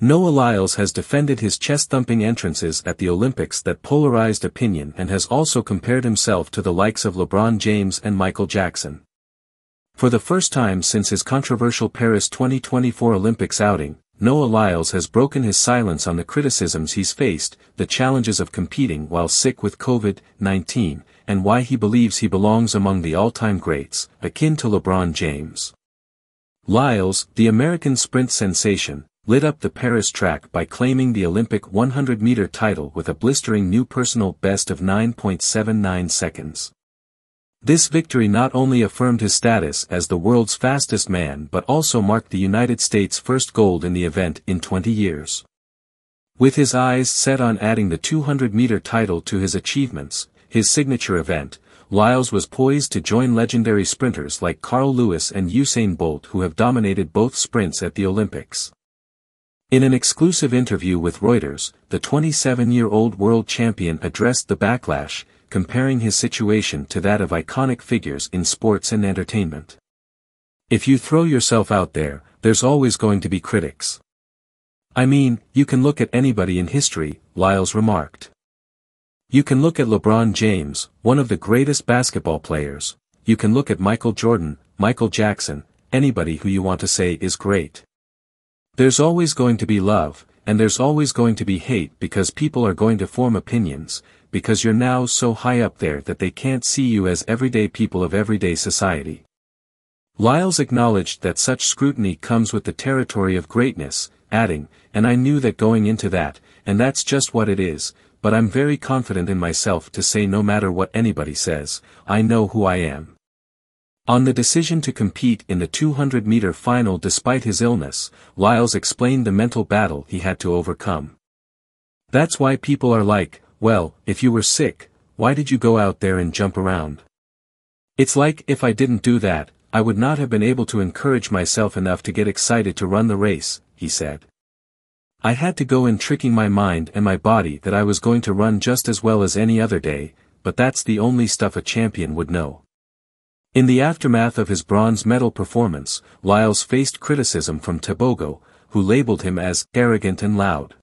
Noah Lyles has defended his chest-thumping entrances at the Olympics that polarized opinion and has also compared himself to the likes of LeBron James and Michael Jackson. For the first time since his controversial Paris 2024 Olympics outing, Noah Lyles has broken his silence on the criticisms he's faced, the challenges of competing while sick with COVID-19, and why he believes he belongs among the all-time greats, akin to LeBron James. Lyles, the American sprint sensation, lit up the Paris track by claiming the Olympic 100-meter title with a blistering new personal best of 9.79 seconds. This victory not only affirmed his status as the world's fastest man but also marked the United States' first gold in the event in 20 years. With his eyes set on adding the 200-meter title to his achievements, his signature event, Lyles was poised to join legendary sprinters like Carl Lewis and Usain Bolt who have dominated both sprints at the Olympics. In an exclusive interview with Reuters, the 27-year-old world champion addressed the backlash, comparing his situation to that of iconic figures in sports and entertainment. If you throw yourself out there, there's always going to be critics. I mean, you can look at anybody in history, Lyles remarked. You can look at LeBron James, one of the greatest basketball players, you can look at Michael Jordan, Michael Jackson, anybody who you want to say is great. There's always going to be love, and there's always going to be hate because people are going to form opinions, because you're now so high up there that they can't see you as everyday people of everyday society. Lyles acknowledged that such scrutiny comes with the territory of greatness, adding, and I knew that going into that, and that's just what it is, but I'm very confident in myself to say no matter what anybody says, I know who I am. On the decision to compete in the 200-meter final despite his illness, Lyles explained the mental battle he had to overcome. That's why people are like, well, if you were sick, why did you go out there and jump around? It's like if I didn't do that, I would not have been able to encourage myself enough to get excited to run the race, he said. I had to go in tricking my mind and my body that I was going to run just as well as any other day, but that's the only stuff a champion would know. In the aftermath of his bronze medal performance, Lyles faced criticism from Tebogo, who labeled him as arrogant and loud.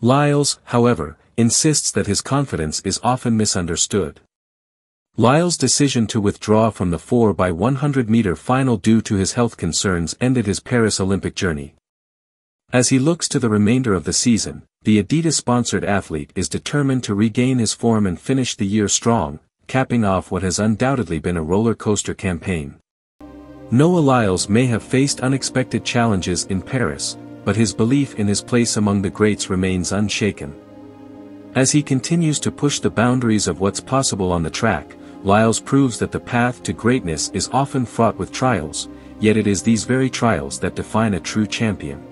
Lyles, however, insists that his confidence is often misunderstood. Lyles' decision to withdraw from the 4 by 100 meter final due to his health concerns ended his Paris Olympic journey. As he looks to the remainder of the season, the Adidas-sponsored athlete is determined to regain his form and finish the year strong, capping off what has undoubtedly been a roller coaster campaign. Noah Lyles may have faced unexpected challenges in Paris, but his belief in his place among the greats remains unshaken. As he continues to push the boundaries of what's possible on the track, Lyles proves that the path to greatness is often fraught with trials, yet it is these very trials that define a true champion.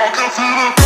I can feel it.